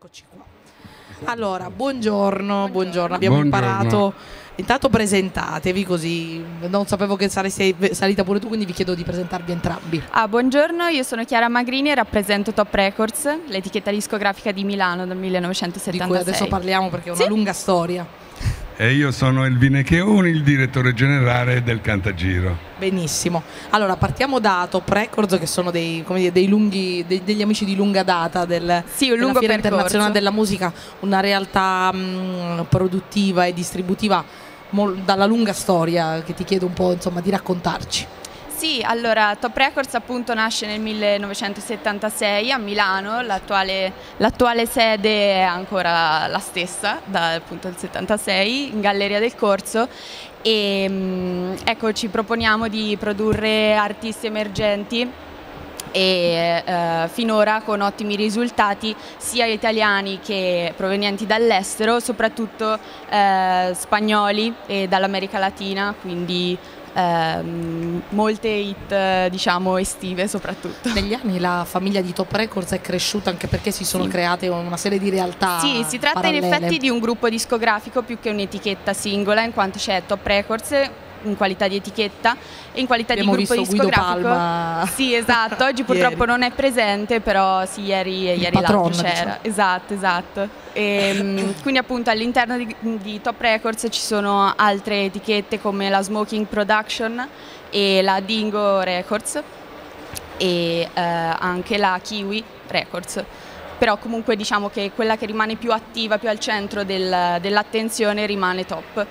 Eccoci qua. Allora, buongiorno, buongiorno. Abbiamo Buongiorno. imparato. Intanto presentatevi così. Non sapevo che saresti salita pure tu, quindi vi chiedo di presentarvi entrambi. Ah, buongiorno, io sono Chiara Magrini e rappresento Top Records, l'etichetta discografica di Milano dal Di 1976. cui adesso parliamo perché è una Sì. lunga storia. E io sono Elvine Cheoni, il direttore generale del Cantagiro. Benissimo. Allora, partiamo da Top Records, che sono dei, come dire, dei lunghi, dei- degli amici di lunga data del, Sì, un della lungo Fiera percorso. Internazionale della Musica, una realtà mh, produttiva e distributiva mol- dalla lunga storia che ti chiedo un po' insomma, di raccontarci. Sì, allora Top Records appunto nasce nel 1976 a Milano, l'attuale, sede è ancora la stessa dal appunto il 76 in Galleria del Corso. E mm, ecco ci proponiamo di produrre artisti emergenti e eh, finora con ottimi risultati sia italiani che provenienti dall'estero, soprattutto eh, spagnoli e dall'America Latina, quindi ehm, molte hit diciamo estive soprattutto. Negli anni la famiglia di Top Records è cresciuta anche perché si sono Sì. create una serie di realtà. Sì, si tratta in parallele. effetti di un gruppo discografico più che un'etichetta singola, in quanto c'è Top Records in qualità di etichetta e in qualità Abbiamo di gruppo visto Guido discografico. Palma. Sì, esatto, oggi purtroppo non è presente, però sì, ieri, ieri l'altro c'era. diciamo. Esatto, esatto. E, quindi appunto all'interno di, di Top Records ci sono altre etichette come la Smoking Production e la Dingo Records e eh, anche la Kiwi Records. Però comunque diciamo che quella che rimane più attiva, più al centro del- dell'attenzione rimane Top.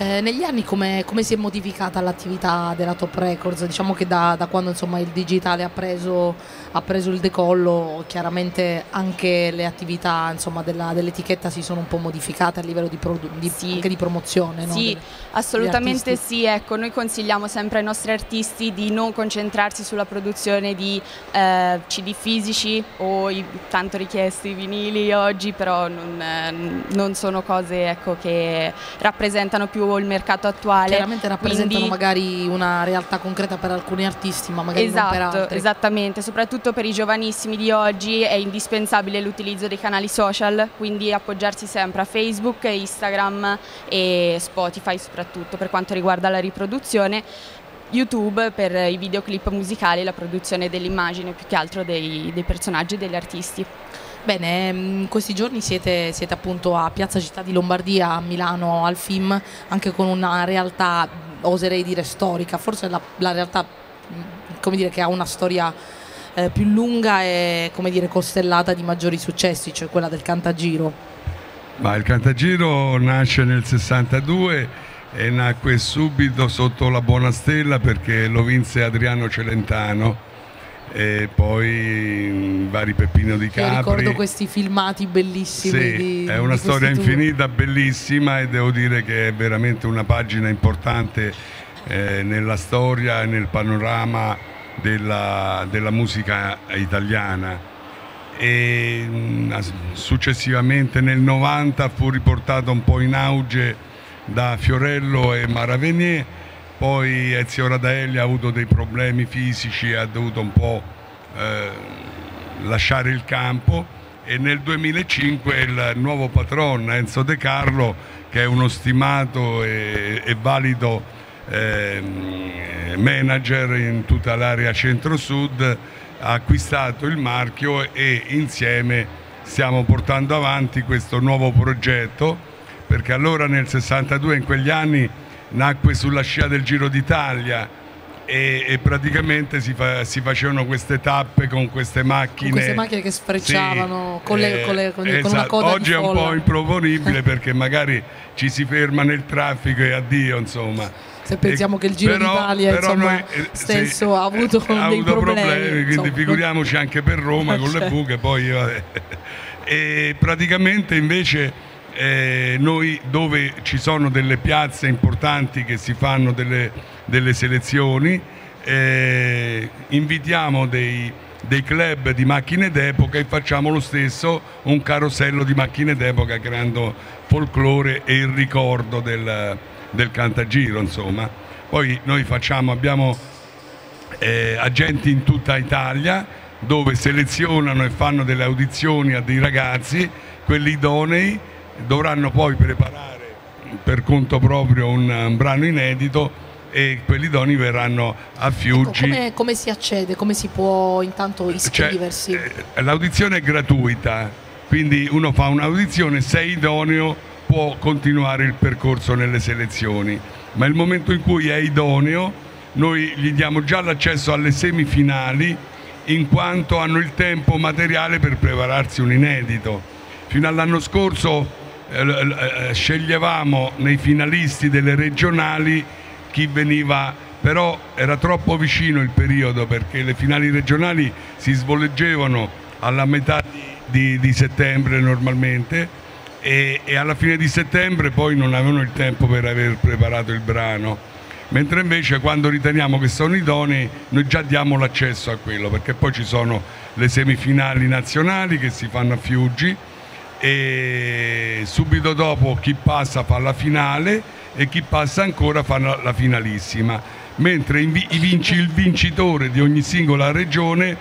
Eh, negli anni come, come si è modificata l'attività della Top Records? Diciamo che da, da quando insomma, il digitale ha preso, ha preso il decollo, chiaramente anche le attività insomma, della- dell'etichetta si sono un po' modificate a livello di, produ- di- Sì. anche di promozione. no? Sì, assolutamente sì. Ecco, noi consigliamo sempre ai nostri artisti di non concentrarsi sulla produzione di eh, CD fisici o i tanto richiesti vinili oggi, però non, eh, non sono cose ecco, che rappresentano più il mercato attuale. Chiaramente rappresentano Quindi- magari una realtà concreta per alcuni artisti, ma magari non per Esatto, altri. esattamente, soprattutto per i giovanissimi di oggi è indispensabile l'utilizzo dei canali social, quindi appoggiarsi sempre a Facebook, Instagram e Spotify soprattutto per quanto riguarda la riproduzione. YouTube per i videoclip musicali e la produzione dell'immagine più che altro dei, dei personaggi e degli artisti. Bene, mm, in questi giorni siete, siete appunto a Piazza Città di Lombardia, a Milano, al FIM, anche con una realtà, mm, oserei dire, storica, forse la, la realtà mm, dire, che ha una storia eh, più lunga e dire, costellata di maggiori successi, cioè quella del Cantagiro. Ma il Cantagiro nasce nel 62 e nacque subito sotto la buona stella perché lo vinse Adriano Celentano e poi mm, vari Peppino di Io Capri. ricordo questi filmati bellissimi. Sì, di- è una storia tour. infinita, bellissima e devo dire che è veramente una pagina importante eh, nella storia e nel panorama della, della musica italiana. E mh, as- successivamente nel 90 fu riportato un po' in auge da Fiorello e Mara Venier, poi Ezio Radaelli ha avuto dei problemi fisici ha dovuto un po' eh, lasciare il campo. E nel 2005 il nuovo patron Enzo De Carlo che è uno stimato e, e valido ehm, manager in tutta l'area centro-sud ha acquistato il marchio e insieme stiamo portando avanti questo nuovo progetto. Perché allora nel 62 in quegli anni nacque sulla scia del Giro d'Italia e, e praticamente si, fa- si facevano queste tappe con queste macchine. Con queste macchine che sfrecciavano con le- eh, con le- con le- con esatto. una coda di Oggi è un po' improponibile perché magari ci si ferma nel traffico e addio, insomma. Se pensiamo E- che il Giro però- d'Italia però insomma, noi, eh, sì, stesso ha avuto ha avuto problemi, quindi insomma. figuriamoci anche per Roma con le Certo. buche poi vabbè. e praticamente invece eh, noi dove ci sono delle piazze importanti che si fanno delle, delle selezioni eh, invitiamo dei, dei club di macchine d'epoca e facciamo lo stesso un carosello di macchine d'epoca creando folklore e il ricordo del, del cantagiro insomma. Poi noi facciamo abbiamo eh, agenti in tutta Italia dove selezionano e fanno delle audizioni a dei ragazzi, quelli idonei dovranno poi preparare per conto proprio un, un brano inedito e quelli idonei verranno a Fiuggi. Ecco, come, come, si accede? Come si può intanto cioè, iscriversi? Cioè, l'audizione è gratuita, quindi uno fa un'audizione, se è idoneo può continuare il percorso nelle selezioni, ma nel momento in cui è idoneo noi gli diamo già l'accesso alle semifinali in quanto hanno il tempo materiale per prepararsi un inedito. Fino all'anno scorso sceglievamo nei finalisti delle regionali chi veniva però era troppo vicino il periodo perché le finali regionali si svolgevano alla metà di, di, di settembre normalmente e, e, alla fine di settembre poi non avevano il tempo per aver preparato il brano. Mentre invece quando riteniamo che sono idonei noi già diamo l'accesso a quello perché poi ci sono le semifinali nazionali che si fanno a Fiuggi e subito dopo chi passa fa la finale e chi passa ancora fa la finalissima, mentre il vincitore di ogni singola regione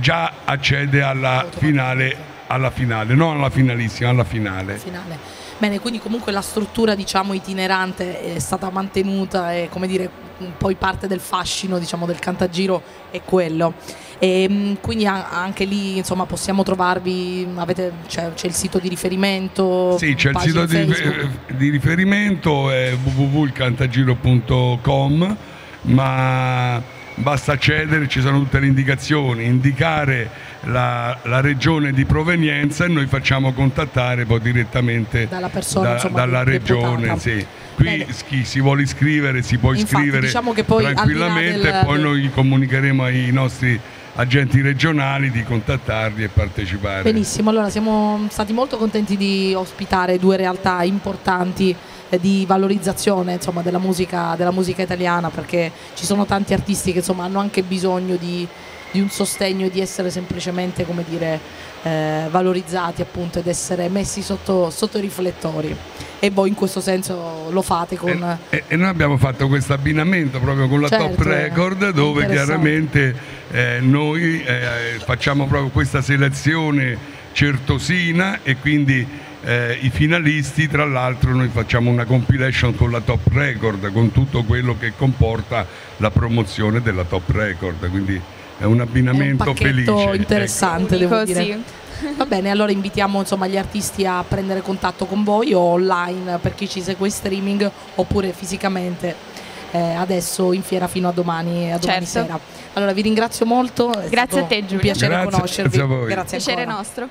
già accede alla finale, alla finale, non alla finalissima, alla finale. finale. Bene, quindi comunque la struttura diciamo, itinerante è stata mantenuta e come dire, poi parte del fascino diciamo, del cantagiro è quello. E, ehm, quindi anche lì insomma, possiamo trovarvi, avete, c'è, c'è, il sito di riferimento? Sì, c'è il sito di, di, riferimento, è www.cantagiro.com, ma basta accedere, ci sono tutte le indicazioni, indicare la, la, regione di provenienza e noi facciamo contattare poi direttamente dalla, persona, da, insomma, dalla regione. Sì. Qui chi si vuole iscrivere si può Infatti, iscrivere diciamo tranquillamente del... e poi noi comunicheremo ai nostri agenti regionali di contattarli e partecipare. Benissimo, allora siamo stati molto contenti di ospitare due realtà importanti eh, di valorizzazione insomma, della, musica, della, musica, italiana perché ci sono tanti artisti che insomma, hanno anche bisogno di, di un sostegno e di essere semplicemente come dire, eh, valorizzati appunto ed essere messi sotto, sotto, i riflettori. E voi in questo senso lo fate con... E, e noi abbiamo fatto questo abbinamento proprio con la certo, Top Record dove chiaramente eh, noi eh, facciamo proprio questa selezione certosina e quindi eh, i finalisti tra l'altro noi facciamo una compilation con la Top Record con tutto quello che comporta la promozione della Top Record. Quindi è un abbinamento è un felice ecco. interessante ecco. devo dire sì. Va bene, allora invitiamo insomma, gli artisti a prendere contatto con voi o online per chi ci segue in streaming oppure fisicamente eh, adesso in fiera fino a domani, a domani certo. sera. Allora vi ringrazio molto. Grazie a te Giulia. Un piacere grazie, conoscervi. Grazie a voi. Grazie Piacere nostro.